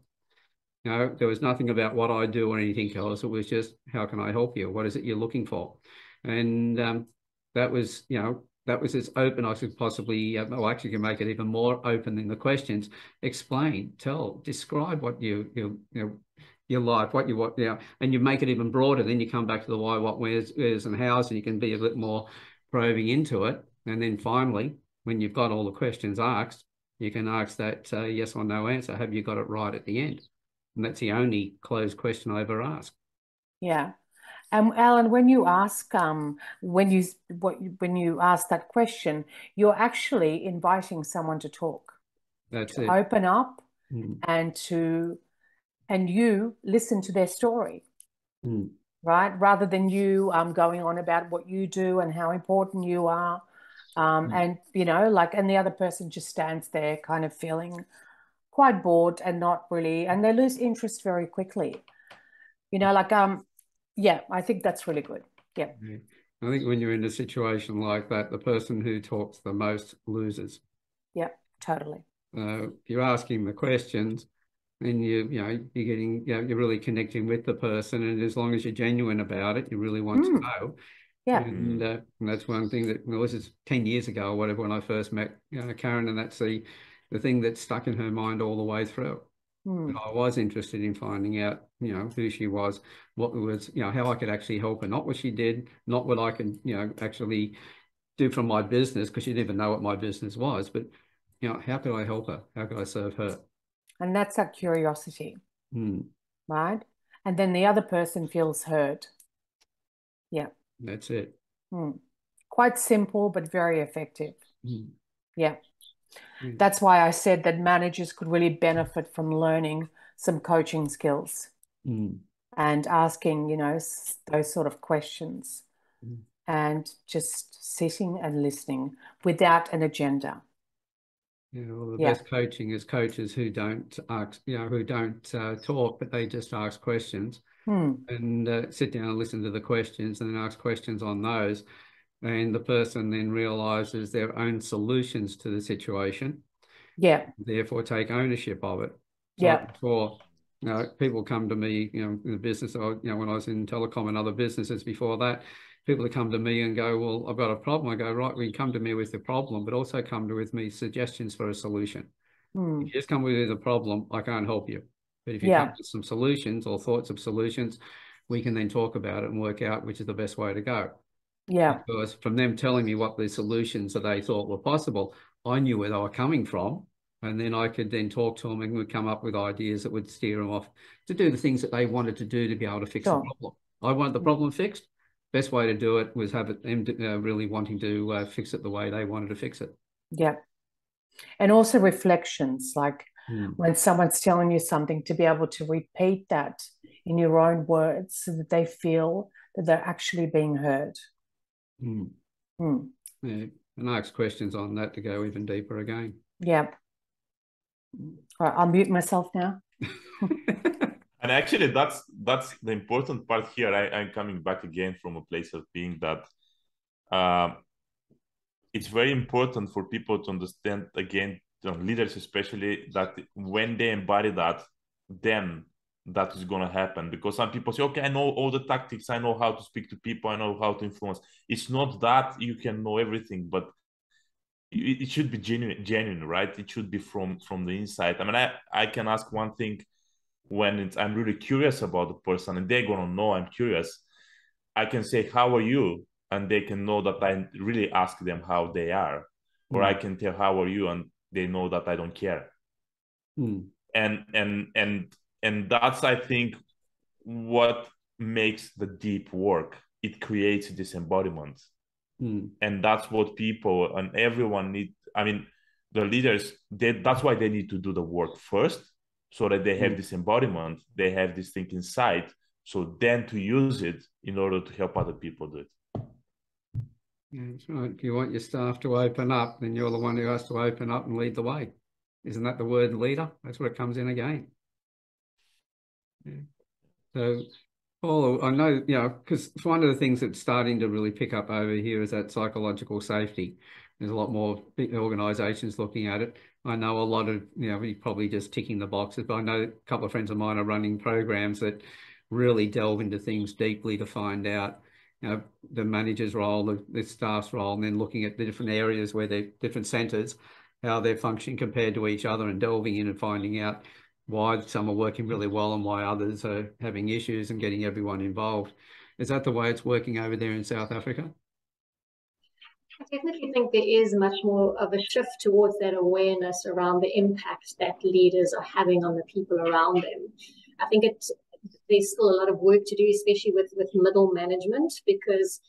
You know, there was nothing about what I do or anything else. It was just, how can I help you? What is it you're looking for? And um, that was, you know, that was as open I could possibly, uh, well, actually, can make it even more open in the questions. Explain, tell, describe what you, you, you know, your life, what you want, you know, and you make it even broader. Then you come back to the why, what, where's, where's, and how's, and you can be a bit more probing into it. And then finally, when you've got all the questions asked, you can ask that uh, yes or no answer. Have you got it right at the end? And that's the only closed question I ever ask. Yeah. And Alan, when you ask, um, when you what when you ask that question, you're actually inviting someone to talk. That's to it. Open up Mm. and to, and you listen to their story, Mm. right? Rather than you um, going on about what you do and how important you are, um, Mm. and you know, like, and the other person just stands there, kind of feeling quite bored and not really, and they lose interest very quickly. You know, like um, yeah, I think that's really good. Yeah. Yeah. I think when you're in a situation like that, the person who talks the most loses. Yeah, totally. Uh, you're asking the questions, and you you know you're getting you know you're really connecting with the person, and as long as you're genuine about it, you really want to Mm. know. Yeah. And, uh, and that's one thing that well, this is ten years ago or whatever when I first met you know, Karen, and that's the the thing that stuck in her mind all the way through. Mm. I was interested in finding out, you know, who she was, what was, you know, how I could actually help her, not what she did, not what I could, you know, actually do from my business, because she didn't even know what my business was, but, you know, how could I help her? How could I serve her? And that's that curiosity, Mm, right? And then the other person feels heard. Yeah. that's it. Mm. Quite simple, but very effective. Mm, Yeah. Mm. That's why I said that managers could really benefit from learning some coaching skills mm, and asking, you know, those sort of questions Mm. and just sitting and listening without an agenda. You know, the Yeah. best coaching is coaches who don't ask, you know, who don't uh, talk, but they just ask questions. Hmm. and uh, sit down and listen to the questions and then ask questions on those. And the person then realizes their own solutions to the situation, Yeah. therefore take ownership of it. Yeah. Before, you know, people come to me, you know, in the business, or, you know, when I was in telecom and other businesses before that, people come to me and go, well, I've got a problem. I go, right, well, you come to me with the problem, but also come to with me suggestions for a solution. Hmm. If you just come with a problem, I can't help you. But if you Yeah. come with some solutions or thoughts of solutions, we can then talk about it and work out which is the best way to go. Yeah. Because from them telling me what the solutions that they thought were possible, I knew where they were coming from. And then I could then talk to them and we'd come up with ideas that would steer them off to do the things that they wanted to do to be able to fix Sure. the problem. I wanted the problem fixed. Best way to do it was have it them uh, really wanting to uh, fix it the way they wanted to fix it. Yeah. And also reflections, like Hmm. when someone's telling you something, to be able to repeat that in your own words so that they feel that they're actually being heard. Hmm. Hmm. Yeah. And ask questions on that to go even deeper again. Yeah. All right, I'll mute myself now. and actually that's that's the important part here I, i'm coming back again from a place of being that um, it's very important for people to understand again leaders especially that when they embody that then that is going to happen because some people say okay i know all the tactics i know how to speak to people i know how to influence it's not that you can know everything but it, should be genuine genuine right it should be from from the inside i mean i i can ask one thing when it's, I'm really curious about the person and they're gonna know I'm curious, I can say, How are you? And they can know that I really ask them how they are. Or Mm. I can tell how are you and they know that I don't care. Hmm. And and and and that's I think what makes the deep work. It creates this embodiment. Hmm. And that's what people and everyone need. I mean, the leaders, they, that's why they need to do the work first so that they have Mm. this embodiment, they have this thing inside, so then to use it in order to help other people do it. Yeah, that's right. If you want your staff to open up, then you're the one who has to open up and lead the way. Isn't that the word leader? That's where it comes in again. So, Paul, I know, you know, because one of the things that's starting to really pick up over here is that psychological safety. There's a lot more organisations looking at it. I know a lot of, you know, you're probably just ticking the boxes, but I know a couple of friends of mine are running programs that really delve into things deeply to find out you know, the manager's role, the, the staff's role, and then looking at the different areas where they're different centres, how they're functioning compared to each other and delving in and finding out why some are working really well and why others are having issues and getting everyone involved. Is that the way it's working over there in South Africa? I definitely think there is much more of a shift towards that awareness around the impact that leaders are having on the people around them. I think it there's still a lot of work to do, especially with, with middle management, because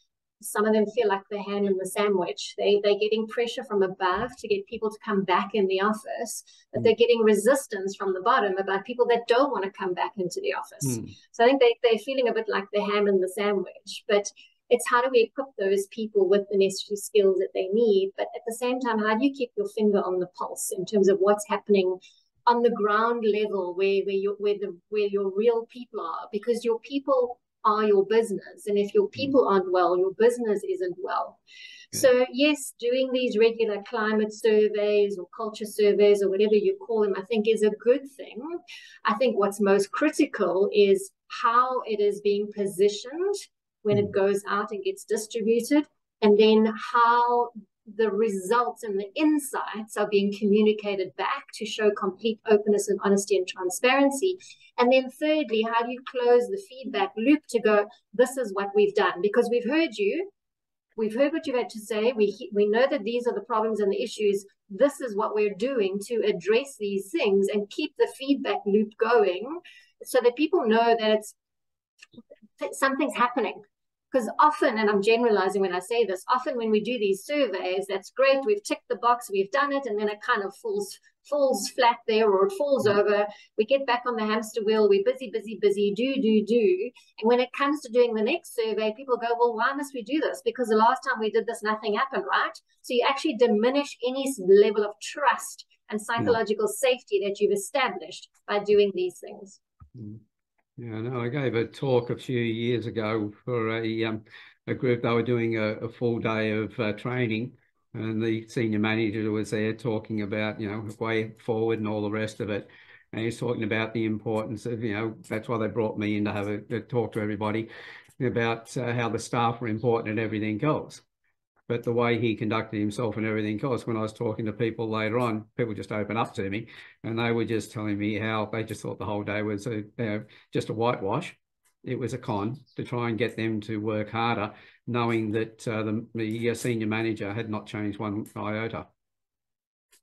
some of them feel like the hand in the sandwich. They they're getting pressure from above to get people to come back in the office, but mm. they're getting resistance from the bottom about people that don't want to come back into the office. Mm. So I think they, they're feeling a bit like the ham in the sandwich. But it's how do we equip those people with the necessary skills that they need, but at the same time, how do you keep your finger on the pulse in terms of what's happening on the ground level where where your where the where your real people are because your people are your business. And if your mm. people aren't well, your business isn't well. So, yes, doing these regular climate surveys or culture surveys or whatever you call them, I think is a good thing. I think what's most critical is how it is being positioned when it mm. goes out and gets distributed, and then how the results and the insights are being communicated back to show complete openness and honesty and transparency. And then, thirdly, how do you close the feedback loop to go, this is what we've done? Because we've heard you, we've heard what you've had to say, we, we know that these are the problems and the issues. This is what we're doing to address these things and keep the feedback loop going so that people know that it's something's happening because often, and I'm generalizing when I say this, often when we do these surveys, that's great. We've ticked the box, we've done it, and then it kind of falls falls flat there or it falls over. We get back on the hamster wheel. We're busy, busy, busy, do, do, do. And when it comes to doing the next survey, people go, well, why must we do this? Because the last time we did this, nothing happened, right? So you actually diminish any level of trust and psychological yeah. safety that you've established by doing these things. Mm. Yeah, no, I gave a talk a few years ago for a um, a group. They were doing a, a full day of uh, training, and the senior manager was there talking about you know way forward and all the rest of it. And he's talking about the importance of you know that's why they brought me in to have a, a talk to everybody about uh, how the staff were important and everything else but the way he conducted himself and everything else, when I was talking to people later on, people just opened up to me and they were just telling me how they just thought the whole day was a, you know, just a whitewash. It was a con to try and get them to work harder, knowing that uh, the, the uh, senior manager had not changed one iota.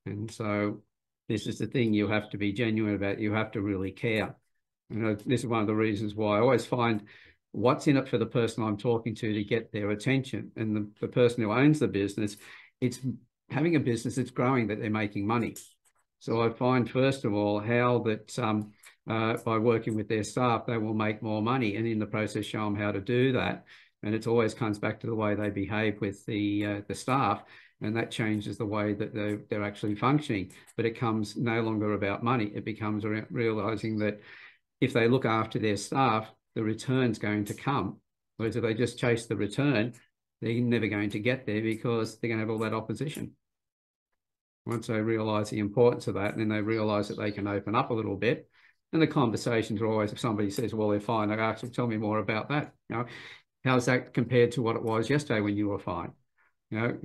And so this is the thing you have to be genuine about. You have to really care. You know, this is one of the reasons why I always find what's in it for the person I'm talking to to get their attention. And the, the person who owns the business, it's having a business that's growing, that they're making money. So I find, first of all, how that um, uh, by working with their staff, they will make more money and in the process show them how to do that. And it always comes back to the way they behave with the, uh, the staff and that changes the way that they're, they're actually functioning. But it comes no longer about money. It becomes realizing that if they look after their staff, the return's going to come. Whereas if they just chase the return, they're never going to get there because they're going to have all that opposition. Once they realize the importance of that, then they realize that they can open up a little bit, and the conversations are always if somebody says, "Well, they're fine," I ask "Tell me more about that." You know, how's that compared to what it was yesterday when you were fine? You know,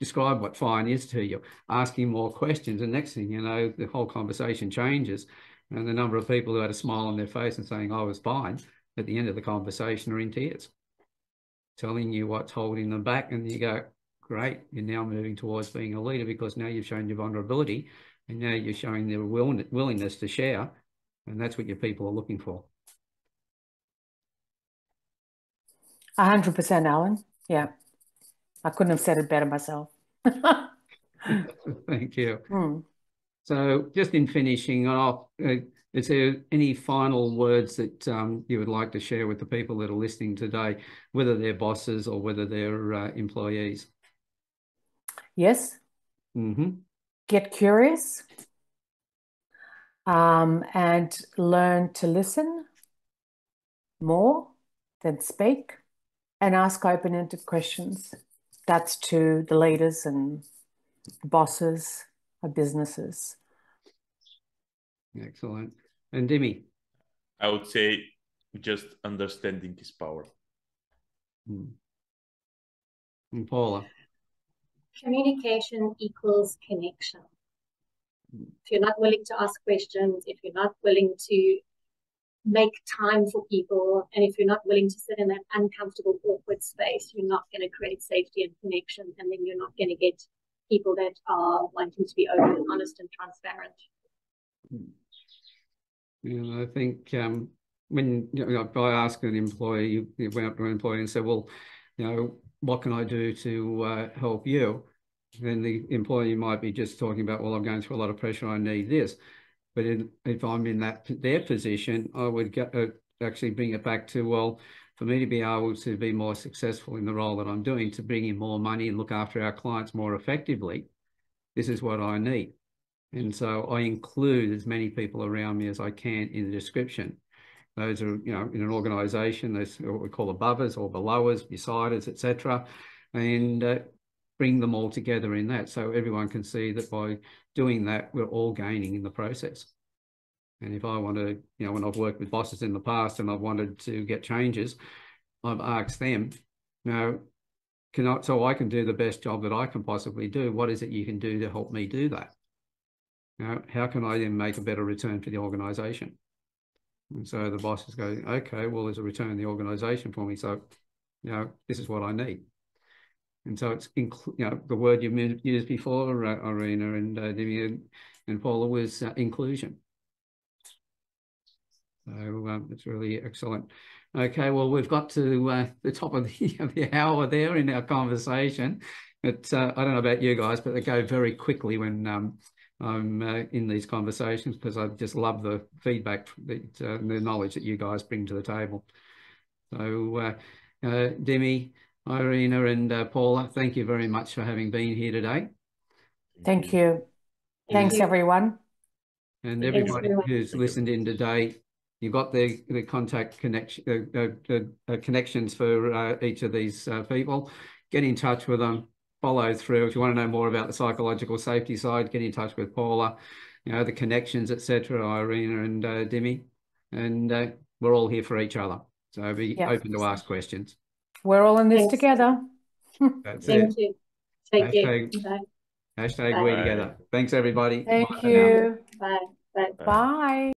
describe what fine is to you. Asking more questions, and next thing you know, the whole conversation changes, and the number of people who had a smile on their face and saying, "I was fine," at the end of the conversation are in tears, telling you what's holding them back. And you go, great, you're now moving towards being a leader because now you've shown your vulnerability and now you're showing their will, willingness to share. And that's what your people are looking for. A hundred percent, Alan. Yeah. I couldn't have said it better myself. Thank you. Mm. So just in finishing off, uh, is there any final words that um, you would like to share with the people that are listening today, whether they're bosses or whether they're uh, employees? Yes. Mm-hmm. Get curious um, and learn to listen more than speak and ask open-ended questions. That's to the leaders and the bosses of businesses. Excellent. And Demi? I would say just understanding is power. Hmm. And Paula? Communication equals connection. Hmm. If you're not willing to ask questions, if you're not willing to make time for people, and if you're not willing to sit in that uncomfortable, awkward space, you're not going to create safety and connection, and then you're not going to get people that are wanting to be open, honest, and transparent. Hmm. And I think um, when you know, I ask an employee, you, you went up to an employee and said, well, you know, what can I do to uh, help you? Then the employee might be just talking about, well, I'm going through a lot of pressure, I need this. But in, if I'm in that their position, I would get, uh, actually bring it back to, well, for me to be able to be more successful in the role that I'm doing, to bring in more money and look after our clients more effectively, this is what I need. And so I include as many people around me as I can in the description. Those are, you know, in an organisation, there's what we call above us or below us, beside us, etc. And uh, bring them all together in that so everyone can see that by doing that, we're all gaining in the process. And if I want to, you know, when I've worked with bosses in the past and I've wanted to get changes, I've asked them, now, can I, so I can do the best job that I can possibly do. What is it you can do to help me do that? How can I then make a better return for the organisation? And so the boss is going, okay, well, there's a return in the organisation for me. So, you know, this is what I need. And so it's, you know, the word you used before, uh, Irena and uh, and, and Paula was uh, inclusion. So um, it's really excellent. Okay, well, we've got to uh, the top of the, the hour there in our conversation. Uh, I don't know about you guys, but they go very quickly when um, I'm uh, in these conversations because I just love the feedback, that, uh, the knowledge that you guys bring to the table. So, uh, uh, Demi, Irena, and uh, Paula, thank you very much for having been here today. Thank you. Thanks, everyone. And everybody who's listened in today, you've got the the contact connection uh, uh, uh, connections for uh, each of these uh, people. Get in touch with them. Follow through. If you want to know more about the psychological safety side, get in touch with Paula. You know the connections, etc. Irena and uh, Demi, and we're all here for each other. So be yep. open to ask questions. We're all in this Thanks. together. That's Thank it. you. Take hashtag, care. Hashtag Bye. we together. Thanks everybody. Thank Bye you. Bye. Bye. Bye.